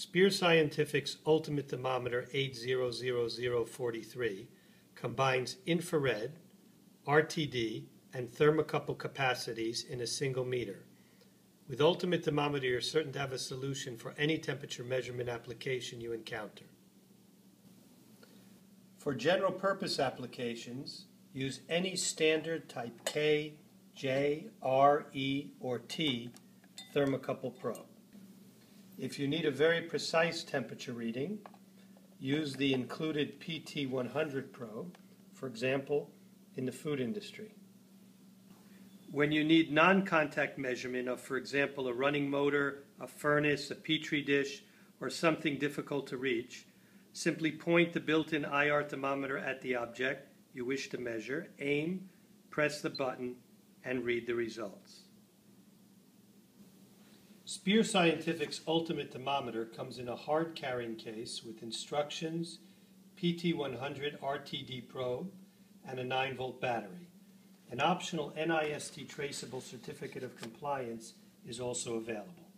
Sper Scientific's Ultimate Thermometer 800043 combines infrared, RTD, and thermocouple capacities in a single meter. With Ultimate Thermometer, you're certain to have a solution for any temperature measurement application you encounter. For general purpose applications, use any standard type K, J, R, E, or T thermocouple probe. If you need a very precise temperature reading, use the included PT100 probe, for example, in the food industry. When you need non-contact measurement of, for example, a running motor, a furnace, a petri dish, or something difficult to reach, simply point the built-in IR thermometer at the object you wish to measure, aim, press the button, and read the results. Sper Scientific's Ultimate Thermometer comes in a hard carrying case with instructions, PT100 RTD probe, and a 9 volt battery. An optional NIST traceable certificate of compliance is also available.